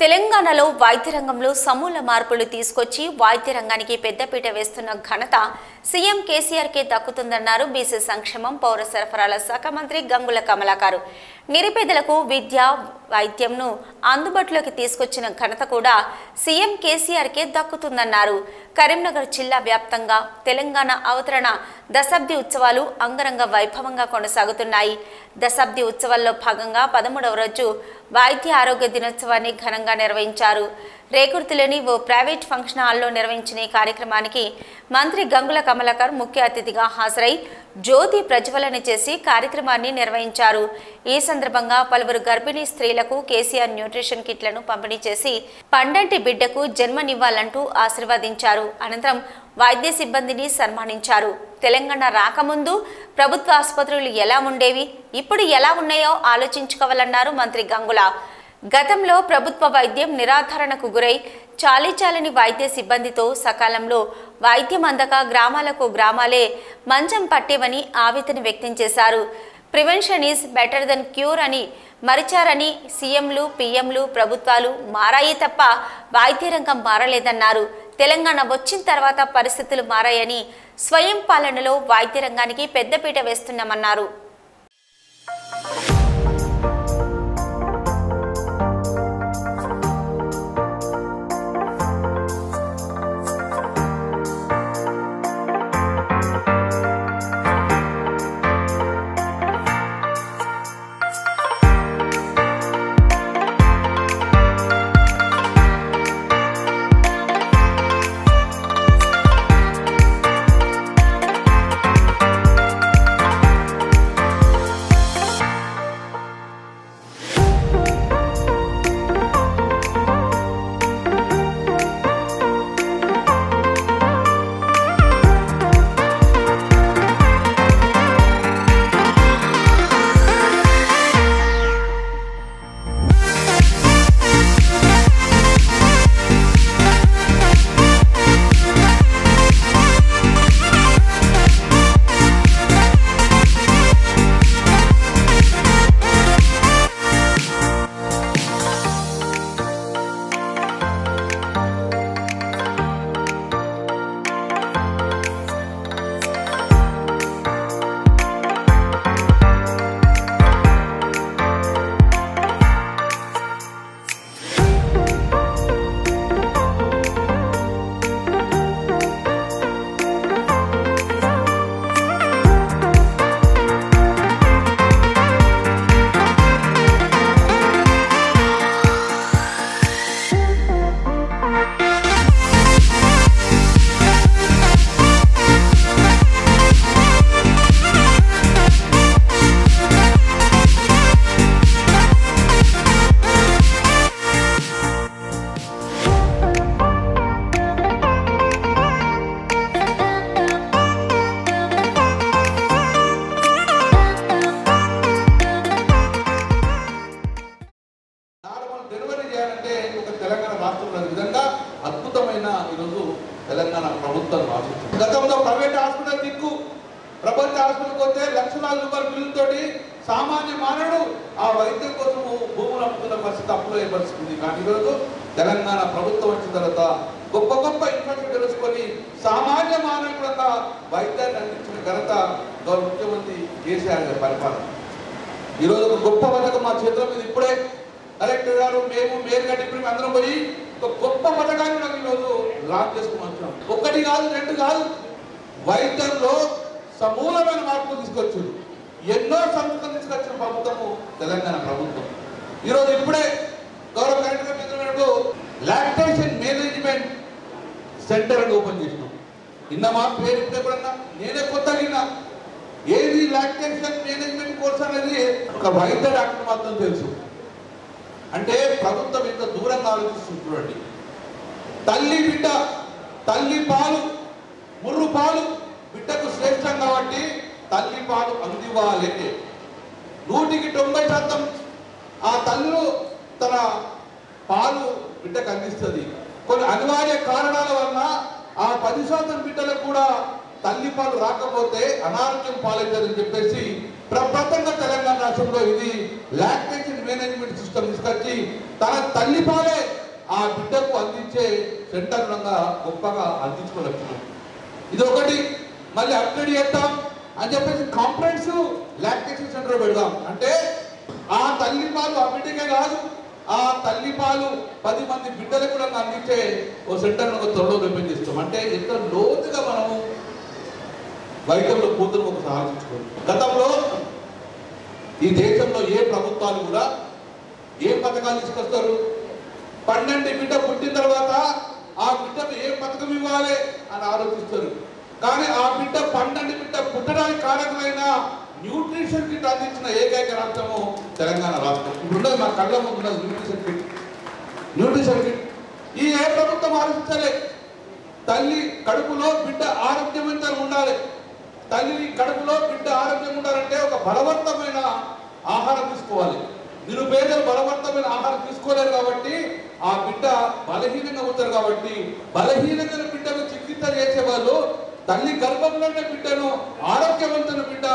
తెలంగాణలో వైద్య రంగంలో సమూల మార్పులు తీసుకొచ్చి వైద్య రంగానికి పెద్దపీట వేస్తున్న ఘనత సీఎం కేసీఆర్కే దక్కుతుందన్నారు బీసీ సంక్షేమం పౌర సరఫరాల శాఖ మంత్రి గంగుల కమలాకారు. నిరుపేదలకు విద్య వైద్యంను అందుబాటులోకి తీసుకొచ్చిన ఘనత కూడా సీఎం కేసీఆర్కే దక్కుతుందన్నారు. కరీంనగర్ జిల్లా వ్యాప్తంగా తెలంగాణ అవతరణ దశాబ్ది ఉత్సవాలు అంగరంగ వైభవంగా కొనసాగుతున్నాయి. దశాబ్ది ఉత్సవాల్లో భాగంగా పదమూడవ రోజు వైద్య ఆరోగ్య దినోత్సవాన్ని ఘనంగా నిర్వహించారు. రేకుర్తిలోని ఓ ప్రైవేట్ ఫంక్షన్ హాల్లో నిర్వహించిన కార్యక్రమానికి మంత్రి గంగుల కమలాకర్ ముఖ్య అతిథిగా హాజరై జ్యోతి ప్రజ్వలన చేసి కార్యక్రమాన్ని నిర్వహించారు. ఈ సందర్భంగా పలువురు గర్భిణీ స్త్రీలకు కేసీఆర్ న్యూట్రిషన్ కిట్లను పంపిణీ చేసి పండంటి బిడ్డకు జన్మనివ్వాలంటూ ఆశీర్వదించారు. అనంతరం వైద్య సిబ్బందిని సన్మానించారు. తెలంగాణ రాకముందు ప్రభుత్వ ఆసుపత్రులు ఎలా ఉండేవి ఇప్పుడు ఎలా ఉన్నాయో ఆలోచించుకోవాలన్నారు మంత్రి గంగుల. గతంలో ప్రభుత్వ వైద్యం నిరాధారణకు గురై చాలీచాలని వైద్య సిబ్బందితో సకాలంలో వైద్యం అందక గ్రామాలకు గ్రామాలే మంచం పట్టేవని ఆవేదన వ్యక్తం చేశారు. Prevention is better than cure అని మరిచారని సీఎంలు పీఎంలు ప్రభుత్వాలు మారాయి తప్ప వైద్యరంగం మారలేదన్నారు. తెలంగాణ వచ్చిన తర్వాత పరిస్థితులు మారాయని స్వయం పాలనలో వైద్యరంగానికి పెద్దపీట వేస్తున్నామన్నారు. గతంలో ప్రైవేట్ హాస్పిటల్ దిక్కు ప్రభుత్వ హాస్పిటల్కి వస్తే లక్షలాది రూపాయల బిల్లుతోటి సామాన్య మానవుడు ఆ వైద్యం కోసం భూములు అమ్ముకున్న పరిస్థితి అప్పులయ్యే పరిస్థితి కానీ ఈరోజు తెలంగాణ ప్రభుత్వం వచ్చిన తర్వాత గొప్ప గొప్ప ఇన్ఫ్రాస్ట్రక్చర్ తెలుసుకొని సామాన్య మానవుడు వైద్యాన్ని అందించిన ఘనత గౌరవ ముఖ్యమంత్రి కేసీఆర్ గారి పరిపాలన. ఈరోజు ఒక గొప్ప పథకం మా చేతుల మీద ఇప్పుడే కలెక్టర్ గారు మేము మేయర్ గారు ఇప్పుడు అందరం పోయి ఒక గొప్ప పథకాన్ని నాకు ఈరోజు లాంచ్ చేసుకుని వచ్చాం ఒకటి కాదు రెండు కాదు వైద్యంలో సమూలమైన మార్పులు తీసుకొచ్చారు. ఎన్నో సంస్థలు తీసుకొచ్చిన ప్రభుత్వము తెలంగాణ ప్రభుత్వం. ఈరోజు ఇప్పుడే గౌరవ కలెక్టర్ లాక్టేషన్ మేనేజ్మెంట్ సెంటర్ అని ఓపెన్ చేసినాం. నిన్న మా పేరు ఎప్పుడన్నా? నేనే కొత్తగా విన్నా ఏది లాక్టేషన్ మేనేజ్మెంట్ కోర్స్ అనేది ఒక వైద్య డాక్టర్ మాత్రం తెలుసు. అంటే ప్రభుత్వం ఎంత దూరంగా ఆలోచిస్తుంది చూడండి. తల్లి బిడ్డ తల్లి పాలు ముర్రు పాలు బిడ్డకు శ్రేష్టం కాబట్టి తల్లి పాలు అందివ్వాలంటే నూటికి తొంభై శాతం ఆ తల్లు తన పాలు బిడ్డకు అందిస్తుంది. కొన్ని అనివార్య కారణాల వలన ఆ పది శాతం బిడ్డలకు కూడా తల్లిపాలు రాకపోతే అనారోగ్యం పాలవుతారని చెప్పేసి ప్రపంచంగా తెలంగాణ రాష్ట్రంలో ఇది లాక్టేషన్ మేనేజ్మెంట్ సిస్టమ్ తీసుకొచ్చి తన తల్లిపాలే ఆ బిడ్డకు అందించే సెంటర్ రంగా గొప్పగా అందించుకోవచ్చు. ఇది ఒకటి మళ్ళీ అప్గ్రేడ్ చేద్దాం అని చెప్పేసి కాంప్లైంట్స్ లాక్టేషన్ సెంటర్ పెడదాం. అంటే ఆ తల్లి పాలు ఆ బిడ్డకే కాదు ఆ తల్లి పాలు పది మంది బిడ్డలకు కూడా అందించే ఓ సెంటర్ ఒక త్వరలో ఓపెన్ చేస్తాం. అంటే ఎంత లోతుగా మనము వైద్యంలో కూతురు ఒకసారి ఆలోచించుకోండి గతంలో ఈ దేశంలో ఏ ప్రభుత్వాలు కూడా ఏ పథకాలు తీసుకొస్తారు? పన్నెండు బిడ్డ పుట్టిన తర్వాత ఆ బిడ్డకు ఏ పథకం ఇవ్వాలి అని ఆలోచిస్తారు. కానీ ఆ బిడ్డ పన్నెండు బిడ్డ పుట్టడానికి కారణమైన న్యూట్రిషన్ కిట్ అందించిన ఏకైక రాష్ట్రము తెలంగాణ రాష్ట్రం. ఇప్పుడు మా కళ్ళ ముందు న్యూట్రిషన్ కిట్. Nutrition kit. ఈ ఏ ప్రభుత్వం ఆలోచించలే? తల్లి కడుపులో బిడ్డ ఆరోగ్యవంతంగా ఉండాలి. తల్లి కడుపులో బిడ్డ ఆరోగ్యంగా ఉండాలంటే ఒక బలవంతమైన ఆహారం తీసుకోవాలి. నిరుపేదలు బలవంతమైన ఆహారం తీసుకోలేరు కాబట్టి ఆ బిడ్డ బలహీనంగా ఉంటారు కాబట్టి బలహీనమైన బిడ్డను చికిత్స చేసే వాళ్ళు తల్లి గర్భంలోనే బిడ్డను ఆరోగ్యవంతుల బిడ్డ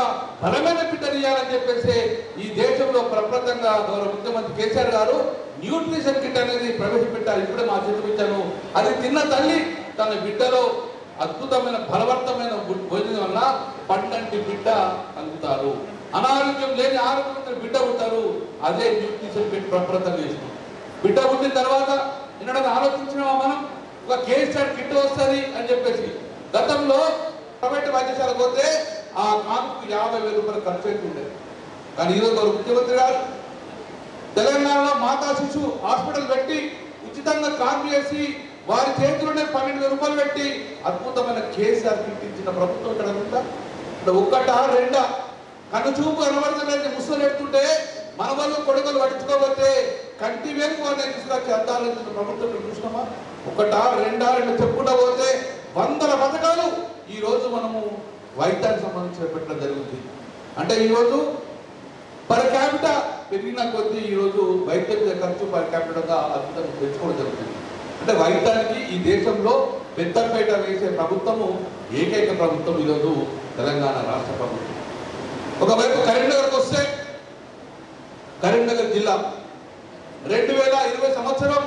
బలమైన బిడ్డను ఇవ్వాలని చెప్పేసి ఈ దేశంలో ప్రప్రదంగా గౌరవ ముఖ్యమంత్రి కేసీఆర్ గారు న్యూట్రిషన్ కిట్ అనేది ప్రవేశపెట్టారు. ఇప్పుడే మా చేతికి అది తిన్న తల్లి తన బిడ్డలో అద్భుతమైన బలవంతమైన భోజనం వల్ల పండంటి బిడ్డ అందుతారు అనారోగ్యం లేని ఆరోగ్యం బిడ్డ ఉంటారు. అదే న్యూట్రిషన్ కిట్ ప్రప్రదం చేసినాం బిడ్డ పుట్టిన తర్వాత నిన్న ఆలోచించినామా మనం? ఒక కేసీఆర్ కిట్ వస్తుంది అని చెప్పేసి. గతంలో ప్రైవేట్ వైద్యశాలకు పోతే ఆ కానుకు యాభై వేల రూపాయలు ఖర్చు అవుతుండే కానీ ఈరోజు మన ముఖ్యమంత్రి గారు తెలంగాణలో మాతా శిశు హాస్పిటల్ పెట్టి ఉచితంగా కాన్పు చేసి వారి చేతిలోనే పన్నెండు వేల రూపాయలు పెట్టి అద్భుతమైన కేసీఆర్ కిట్ ప్రభుత్వం ఇక్కడ ఉందా? ఇక్కడ ఒక్కట రెండా? కన్ను చూపు కనబడతలేదు ముసలు ఎడుతుంటే మన వాళ్ళు కొడుకులు పట్టించుకోకపోతే కంటి వేలు వాళ్ళని తీసుకొచ్చి అద్దాలు ప్రభుత్వం చూసినామా? ఒకటా రెండా రెండు చెప్పుకుంటా పోతే వందల పథకాలు ఈ రోజు మనము వైద్యానికి సంబంధించి పెట్టడం జరుగుతుంది. అంటే ఈరోజు పర్ క్యాపిటా పెరిగిన కొద్దీ ఈరోజు వైద్యం ఖర్చు పర్ క్యాపిటల్గా అద్భుతంగా పెంచుకోవడం జరుగుతుంది. అంటే రైతానికి ఈ దేశంలో పెద్దపేట వేసే ప్రభుత్వము ఏకైక ప్రభుత్వం ఈరోజు తెలంగాణ రాష్ట్ర ప్రభుత్వం. ఒకవైపు కరీంనగర్కి వస్తే కరీంనగర్ జిల్లా. రెండు వేల ఇరవై సంవత్సరం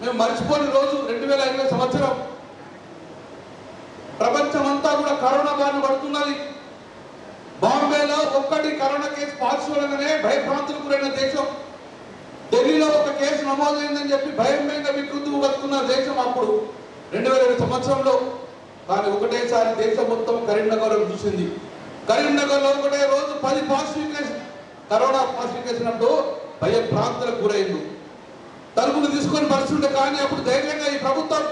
మేము మర్చిపోని రోజు రెండు వేల ఇరవై సంవత్సరం. ప్రపంచం అంతా కూడా కరోనా బారిన పడుతున్నది. బాంబేలో ఒక్కటి కరోనా కేసు పాజిటివ్ భయభ్రాంతులు భయభ్రాంతులకు గురైన దేశం. ఢిల్లీలో ఒక కేసు నమోదైందని చెప్పి భయం మీద వికృతులు బతుకున్న దేశం అప్పుడు రెండు వేల ఇరవై సంవత్సరంలో కానీ ఒకటేసారి దేశం మొత్తం కరీంనగర్ చూసింది. కరీంనగర్లో ఒకటే రోజు పది positive case corona positive case భయ ప్రాంతాలకు గురైంది. తలుపులు తీసుకొని పరిస్థితుంటే కానీ అప్పుడు ధైర్యంగా ఈ ప్రభుత్వం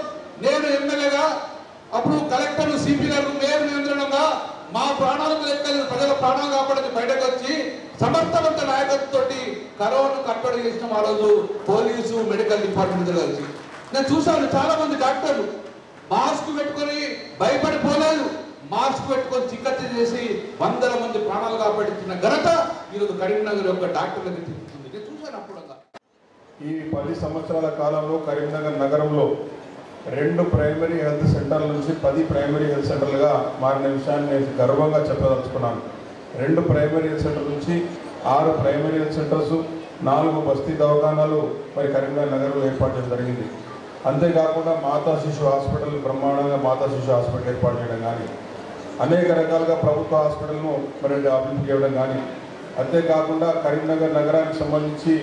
నేను ఎమ్మెల్యేగా అప్పుడు కలెక్టర్ సిపి గారు మేయర్ నియంత్రణంగా మా ప్రాణాలకు లెక్కలేదు ప్రజల ప్రాణాలు కాబట్టి బయటకు వచ్చి సమర్థవంత నాయకత్వంతో కరోనా కట్టడి చేసిన ఆ రోజు పోలీసు మెడికల్ డిపార్ట్మెంట్ కలిసి. నేను చూశాను చాలా మంది డాక్టర్లు. మాస్క్ పెట్టుకొని భయపడిపోలేదు. మాస్క్ పెట్టుకొని చికిత్స చేసి వందల మంది ప్రాణాలు కాపాడించిన ఘనత ఈరోజు కరీంనగర్ యొక్క డాక్టర్లకు చెందుతుంది నేను చూశాను అప్పుడు ఈ పది సంవత్సరాల కాలంలో కరీంనగర్ నగరంలో రెండు ప్రైమరీ హెల్త్ సెంటర్ల నుంచి పది ప్రైమరీ హెల్త్ సెంటర్లుగా మారిన విషయాన్ని నేను గర్వంగా చెప్పదలుచుకున్నాను. రెండు ప్రైమరీ హెల్త్ సెంటర్ నుంచి ఆరు ప్రైమరీ హెల్త్ సెంటర్స్ నాలుగు బస్తీ దవాఖానాలు మరి కరీంనగర్ నగరంలో ఏర్పాటు చేయడం జరిగింది. అంతేకాకుండా మాతా శిశు హాస్పిటల్ బ్రహ్మాండంగా మాతా శిశు హాస్పిటల్ ఏర్పాటు చేయడం కానీ అనేక రకాలుగా ప్రభుత్వ హాస్పిటల్ను మరి అభివృద్ధి చేయడం కానీ అంతేకాకుండా కరీంనగర్ నగరానికి సంబంధించి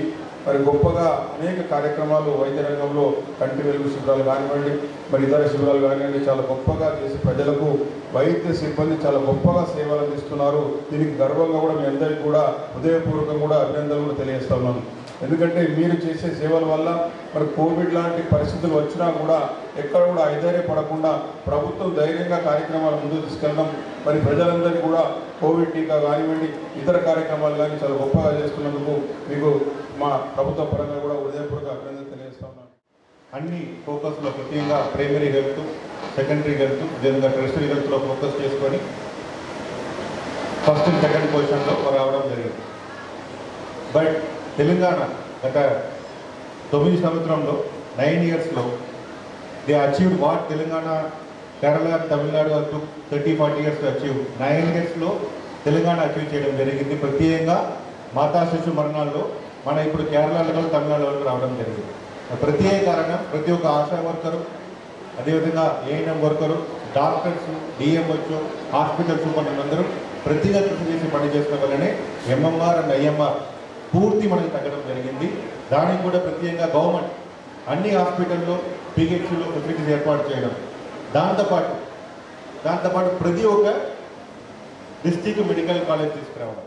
మరి గొప్పగా అనేక కార్యక్రమాలు వైద్య రంగంలో కంటి వెలుగు శిబిరాలు కానివ్వండి మరి ఇతర శిబిరాలు కానివ్వండి చాలా గొప్పగా చేసి ప్రజలకు వైద్య సిబ్బంది చాలా గొప్పగా సేవలు అందిస్తున్నారు. దీనికి గర్వంగా కూడా మీ అందరికీ కూడా హృదయపూర్వకంగా కూడా అభినందనలు తెలియజేస్తా ఉన్నాను. ఎందుకంటే మీరు చేసే సేవల వల్ల మరి కోవిడ్ లాంటి పరిస్థితులు వచ్చినా కూడా ఎక్కడ కూడా ఐధైర్యపడకుండా ప్రభుత్వం ధైర్యంగా కార్యక్రమాలు ముందుకు తీసుకెళ్ళడం మరి ప్రజలందరినీ కూడా కోవిడ్ టీకా కానివ్వండి ఇతర కార్యక్రమాలు కానీ చాలా గొప్పగా చేస్తున్నందుకు ప్రభుత్వ పరంగా కూడా ఉదయపూర్వక అభినందన తెలియజేస్తా ఉన్నాను. అన్ని ఫోకస్లో ముఖ్యంగా ప్రైమరీ హెల్త్ సెకండరీ హెల్త్ విధంగా టెరిటరీ హెల్త్లో ఫోకస్ చేసుకొని ఫస్ట్ సెకండ్ పొజిషన్లో రావడం జరిగింది. బట్ తెలంగాణ గత తొమ్మిది సంవత్సరంలో నైన్ ఇయర్స్లో they achieve what Telangana Kerala Tamil Nadu అంటూ thirty forty years achieve nine ఇయర్స్లో తెలంగాణ అచీవ్ చేయడం జరిగింది. ప్రత్యేకంగా మాతా శిశు మరణాల్లో మన ఇప్పుడు కేరళలో లెవెల్ తమిళనాడు లెవెల్కి రావడం జరిగింది. ప్రత్యేక కారణం ప్రతి ఒక్క ఆశా వర్కరు అదేవిధంగా ANM worker doctors DMH hospital superintendent అందరూ ప్రతిగా కృషి చేసి పనిచేసిన వల్లనే ఎంఎంఆర్ అండ్ ఐఎంఆర్ పూర్తి మనకి తగ్గడం జరిగింది. దానికి కూడా ప్రత్యేకంగా గవర్నమెంట్ అన్ని హాస్పిటల్లో పిహెచ్లో ఫెసిలిటీస్ ఏర్పాటు చేయడం. దాంతోపాటు దాంతోపాటు ప్రతి ఒక్క డిస్టిక్ మెడికల్ కాలేజ్ తీసుకురావడం.